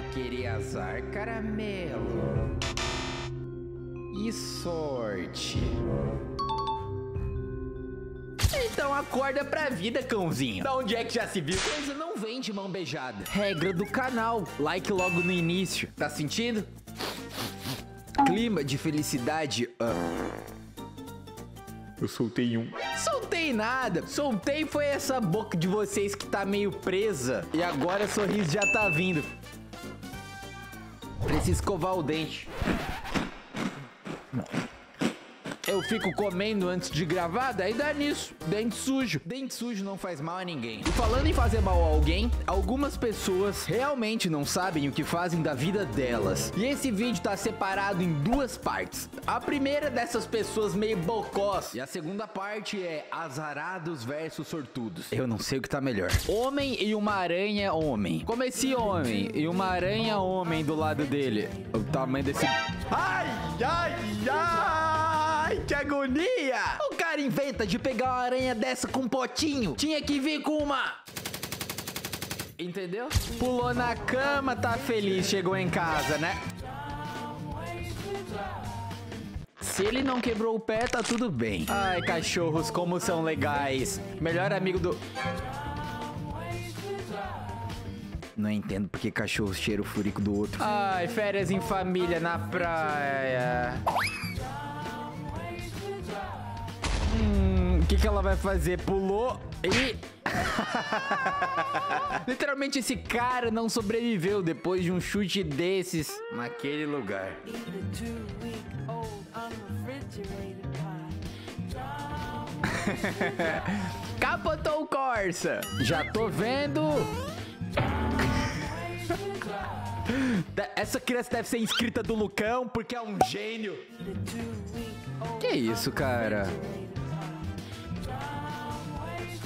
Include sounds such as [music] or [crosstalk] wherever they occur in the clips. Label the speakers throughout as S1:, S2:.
S1: Vai querer azar, caramelo. E sorte. Então acorda pra vida, cãozinho. Da onde é que já se viu? Coisa não vem de mão beijada. Regra do canal. Like logo no início. Tá sentindo? Clima de felicidade. ah. Eu soltei um. Soltei nada. Soltei foi essa boca de vocês que tá meio presa. E agora o sorriso já tá vindo. Preciso escovar o dente. Eu fico comendo antes de gravar, daí dá nisso. Dente sujo. Dente sujo não faz mal a ninguém. E falando em fazer mal a alguém, algumas pessoas realmente não sabem o que fazem da vida delas. E esse vídeo tá separado em duas partes. A primeira dessas pessoas meio bocós. E a segunda parte é azarados versus sortudos. Eu não sei o que tá melhor. Homem e uma aranha homem. Como esse homem e uma aranha homem do lado dele. O tamanho desse... Ai, ai, ai, que agonia! O cara inventa de pegar uma aranha dessa com um potinho. Tinha que vir com uma... Entendeu? Pulou na cama, tá feliz, chegou em casa, né? Se ele não quebrou o pé, tá tudo bem. Ai, cachorros, como são legais. Melhor amigo do... Não entendo porque cachorro cheira o furico do outro. Ai, férias em família na praia. Que, que ela vai fazer? Pulou e. [laughs] Literalmente esse cara não sobreviveu depois de um chute desses naquele lugar. [laughs] Capotou o Corsa. Já tô vendo. [laughs] Essa criança deve ser inscrita do Lucão porque é um gênio. Que isso, cara?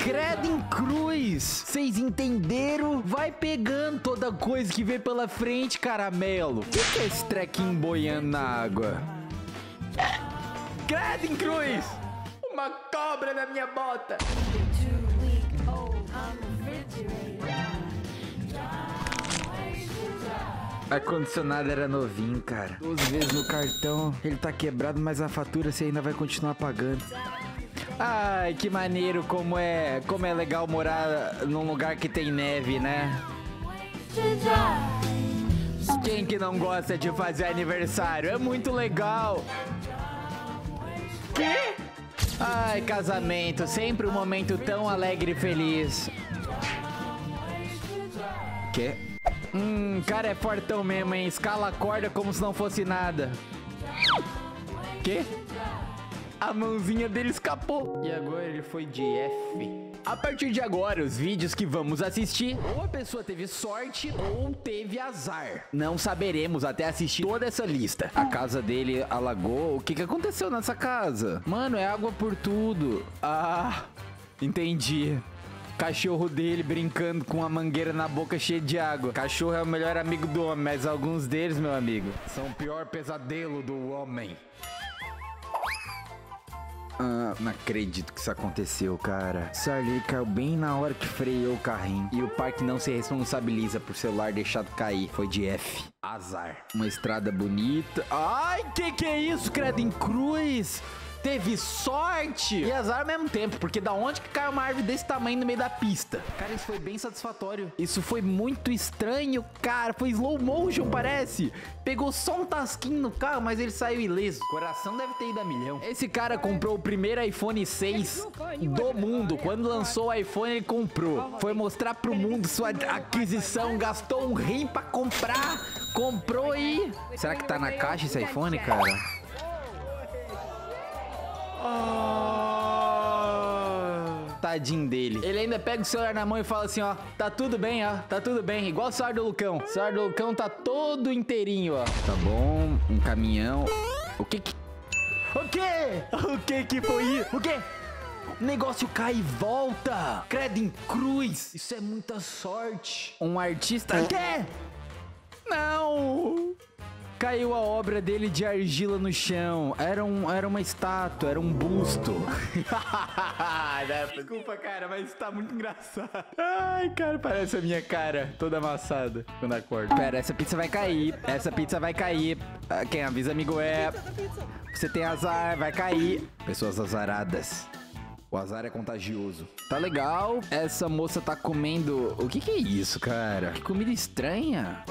S1: Credo em cruz! Vocês entenderam? Vai pegando toda coisa que vem pela frente, caramelo. O que, que é esse trequinho boiando na água? Credo em cruz! Uma cobra na minha bota! Ar-condicionado era novinho, cara. 12 vezes no cartão. Ele tá quebrado, mas a fatura você ainda vai continuar pagando. Ai, que maneiro como é, como é legal morar num lugar que tem neve, né? Quem que não gosta de fazer aniversário? É muito legal. Quê? Ai, casamento, sempre um momento tão alegre e feliz. Quê? Hum, cara é fortão mesmo, hein? Escala a corda como se não fosse nada. Quê? A mãozinha dele escapou. E agora ele foi de F. A partir de agora, os vídeos que vamos assistir, ou a pessoa teve sorte ou teve azar. Não saberemos até assistir toda essa lista. A casa dele alagou. O que, que aconteceu nessa casa? Mano, é água por tudo. Ah, entendi. Cachorro dele brincando com uma mangueira na boca cheia de água. Cachorro é o melhor amigo do homem, mas alguns deles, meu amigo, são o pior pesadelo do homem. Ah, não acredito que isso aconteceu, cara. Sarley caiu bem na hora que freou o carrinho. E o parque não se responsabiliza por celular deixado cair. Foi de F. Azar. Uma estrada bonita. Ai, que que é isso, credo em cruz? Teve sorte e azar ao mesmo tempo, porque da onde que caiu uma árvore desse tamanho no meio da pista? Cara, isso foi bem satisfatório. Isso foi muito estranho, cara. Foi slow motion, parece. Pegou só um tasquinho no carro, mas ele saiu ileso. Coração deve ter ido a milhão. Esse cara comprou o primeiro iPhone 6 do mundo. Quando lançou o iPhone, ele comprou. Foi mostrar pro mundo sua aquisição. Gastou um rim pra comprar. Comprou e... Será que tá na caixa esse iPhone, cara? Tadinho dele. Ele ainda pega o celular na mão e fala assim, ó. Tá tudo bem, ó. Tá tudo bem. Igual o celular do Lucão. O celular do Lucão tá todo inteirinho, ó. Tá bom. Um caminhão. O que que... O quê? O que que foi isso? O quê? O negócio cai e volta. Credo em cruz. Isso é muita sorte. Um artista... Quê? Não. Caiu a obra dele de argila no chão. Era, um, era uma estátua, era um busto. [laughs] Desculpa, cara, mas tá muito engraçado. Ai, cara, parece a minha cara toda amassada quando acordo. Pera, essa pizza vai cair. Essa pizza vai cair. Ah, Quem avisa, amigo, é. Você tem azar, vai cair. Pessoas azaradas. O azar é contagioso. Tá legal. Essa moça tá comendo. O que que é isso, cara? Que comida estranha.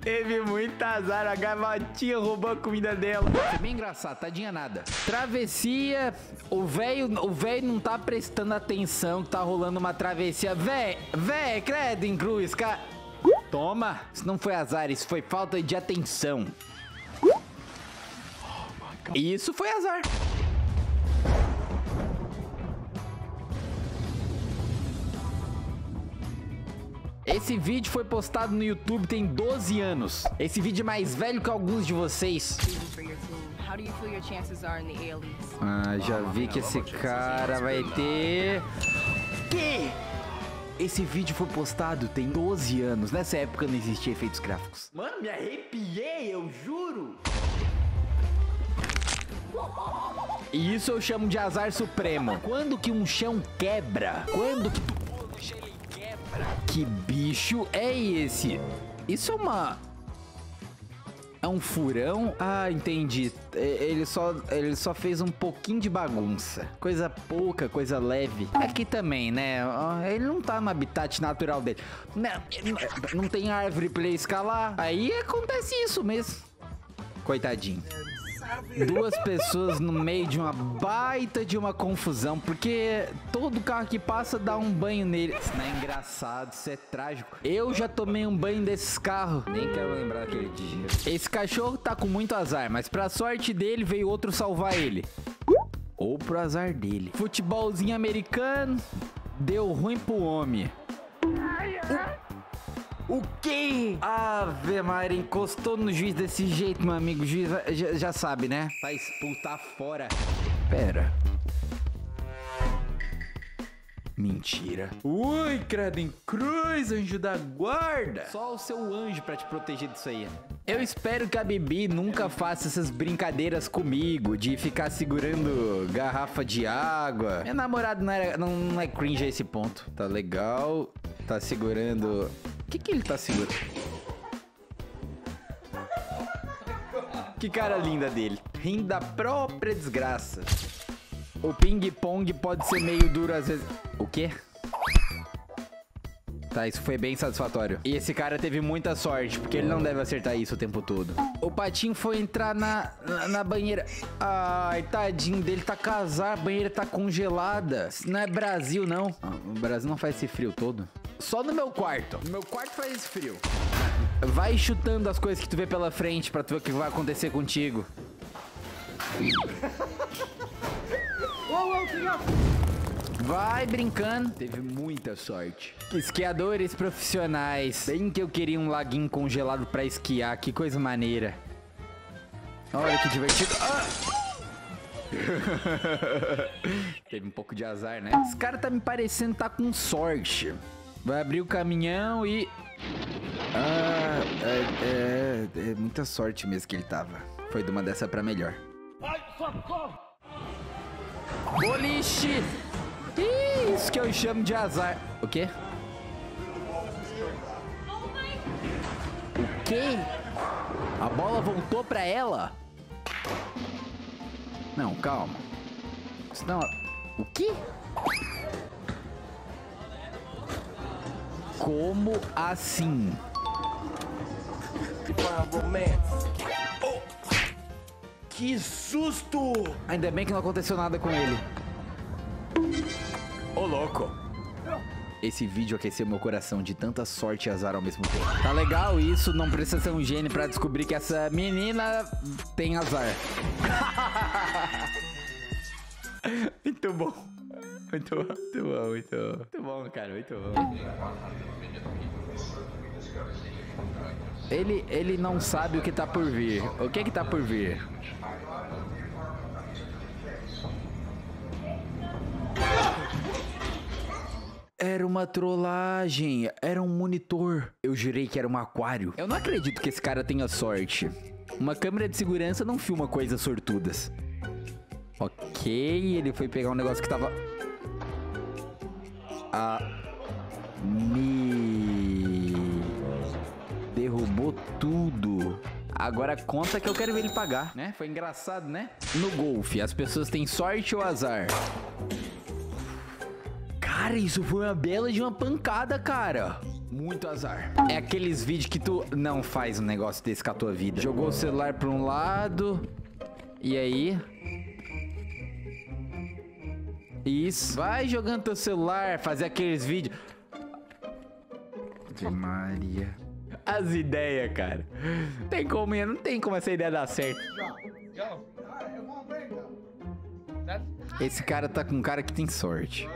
S1: Teve muito azar, a gavatinha roubou a comida dela. Foi bem engraçado, tadinha nada. Travessia, o velho o velho não tá prestando atenção que tá rolando uma travessia. Véi, véi, credo em cruz, cara. Toma, isso não foi azar, isso foi falta de atenção. Isso foi azar. Esse vídeo foi postado no YouTube tem 12 anos. Esse vídeo é mais velho que alguns de vocês. Ah, já vi que esse cara vai ter. Que? Esse vídeo foi postado tem 12 anos. Nessa época não existia efeitos gráficos. Mano, me arrepiei, eu juro. E isso eu chamo de azar supremo. Quando que um chão quebra? Quando que tu pula no? Que bicho é esse? Isso é uma é um furão? Ah, entendi. E- Ele só, ele só fez um pouquinho de bagunça. Coisa pouca, coisa leve. Aqui também, né? Ele não tá no habitat natural dele. Não- não tem árvore pra ele escalar. Aí acontece isso mesmo. Coitadinho. Duas pessoas no meio de uma baita de uma confusão, porque todo carro que passa dá um banho nele. Isso não é engraçado, isso é trágico. Eu já tomei um banho desses carros. Nem quero lembrar daquele dia. Esse cachorro tá com muito azar, mas pra sorte dele veio outro salvar ele. Ou pro azar dele. Futebolzinho americano deu ruim pro homem. Quê? Ave Maria, encostou no juiz desse jeito, meu amigo. O juiz já, já sabe, né? Tá expulso, tá fora. Pera. Mentira. Ui, credo em cruz, anjo da guarda. Só o seu anjo pra te proteger disso aí. Eu espero que a Bibi nunca faça essas brincadeiras comigo, de ficar segurando garrafa de água. Minha namorada não, era, não, não é cringe a esse ponto. Tá legal. Tá segurando. Que, que ele tá segurando? Que cara linda dele. Rindo da própria desgraça. O ping-pong pode ser meio duro às vezes. O quê? Tá, isso foi bem satisfatório. E esse cara teve muita sorte, porque ele não deve acertar isso o tempo todo. O patinho foi entrar na, na, na banheira. Ai, tadinho dele, tá casar, a banheira tá congelada. Isso não é Brasil, não. Ah, o Brasil não faz esse frio todo. Só no meu quarto. No meu quarto faz esse frio. Vai chutando as coisas que tu vê pela frente pra tu ver o que vai acontecer contigo. Vai brincando. Teve muita sorte. Esquiadores profissionais. Bem que eu queria um laguinho congelado pra esquiar. Que coisa maneira. Olha que divertido. Ah! [laughs] Teve um pouco de azar, né? Esse cara tá me parecendo tá com sorte. Vai abrir o caminhão e. Ah, é, é, é muita sorte mesmo que ele tava. Foi de uma dessa pra melhor. Boliche! Isso que eu chamo de azar. O quê? O quê? A bola voltou pra ela? Não, calma. Senão. O quê? Como assim? Que susto! Ainda bem que não aconteceu nada com ele. Ô louco! Esse vídeo aqueceu meu coração de tanta sorte e azar ao mesmo tempo. Tá legal isso, não precisa ser um gênio pra descobrir que essa menina tem azar. [laughs] muito bom. Muito bom, muito bom, muito bom. Muito bom, cara, muito bom. Ele, ele não sabe o que tá por vir. O que que tá por vir? Era uma trollagem, era um monitor. Eu jurei que era um aquário. Eu não acredito que esse cara tenha sorte. Uma câmera de segurança não filma coisas sortudas. Ok, ele foi pegar um negócio que tava. Ah. Me. Derrubou tudo. Agora conta que eu quero ver ele pagar, né? Foi engraçado, né? No golfe, as pessoas têm sorte ou azar? Cara, isso foi uma bela de uma pancada, cara. Muito azar. É aqueles vídeos que tu não faz um negócio desse com a tua vida. Jogou o celular pra um lado. E aí? Isso. Vai jogando teu celular, fazer aqueles vídeos. De Maria. As ideias, cara. Tem como, não tem como essa ideia dar certo. Esse cara tá com um cara que tem sorte.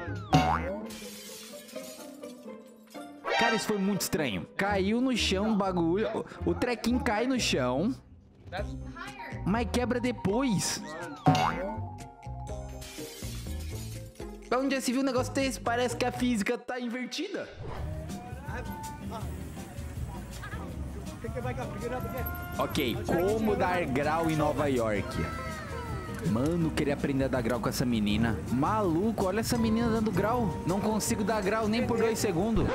S1: Cara, isso foi muito estranho. Caiu no chão o bagulho. O, o trequinho cai no chão. Mas quebra depois. Onde já se viu um negócio desse? Parece que a física tá invertida. Ok, como dar grau em Nova York? Mano, queria aprender a dar grau com essa menina. Maluco, olha essa menina dando grau. Não consigo dar grau nem por dois segundos.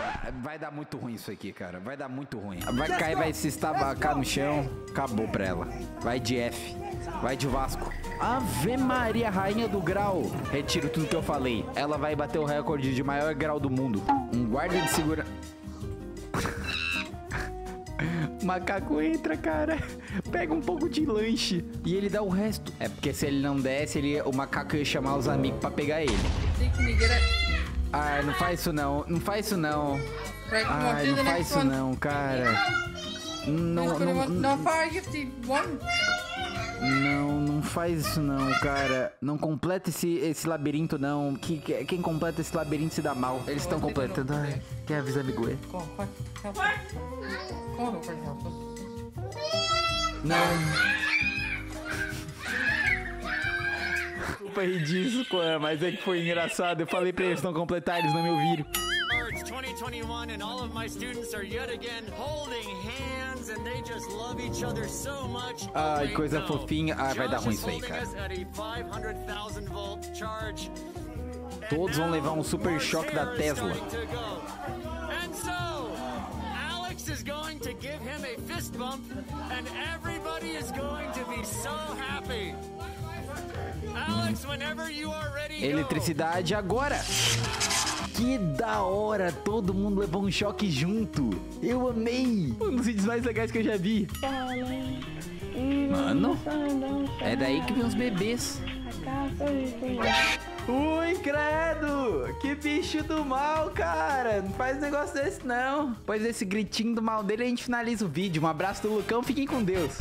S1: Vai dar muito ruim isso aqui, cara. Vai dar muito ruim. Vai cair, vai se estabacar no chão. Acabou pra ela. Vai de F. Vai de Vasco. Ave Maria, rainha do grau. Retiro tudo que eu falei. Ela vai bater o recorde de maior grau do mundo. Um guarda de segurança. Macaco entra, cara. Pega um pouco de lanche e ele dá o resto. É porque se ele não desse, ele, o macaco ia chamar os amigos pra pegar ele. Ai, não faz isso não. Não faz isso não.
S2: Do
S1: não
S2: the
S1: faz isso não, cara. Não,
S2: Next one,
S1: não,
S2: one.
S1: não,
S2: No, fire, gifty, one.
S1: Não, não faz isso não, cara. Não completa esse, esse labirinto não. Que, que- quem completa esse labirinto se dá mal. Eles estão completando. Ai, quer avisar amigo? é? Não. Desculpa aí disso, mas é que foi engraçado. Eu falei pra eles não completar, eles não me ouviram.
S3: It's 2021 and all of my students are yet again holding hands and they just love each other so much.
S1: Ai,
S3: Wait,
S1: coisa fofinha. Ah, vai dar ruim
S3: is
S1: isso aí, cara.
S3: us at a 500,000 volt charge. And
S1: Todos vão levar um super choque da Tesla.
S3: is going to give him a fist bump and everybody is going to be so happy. Alex, whenever you are ready.
S1: Eletricidade agora! Que da hora! Todo mundo levou um choque junto! Eu amei! Um dos vídeos mais legais que eu já vi. Mano, é daí que vem os bebês. Ui, credo! Que bicho do mal, cara! Não faz negócio desse, não. Pois esse gritinho do mal dele, a gente finaliza o vídeo. Um abraço do Lucão, fiquem com Deus.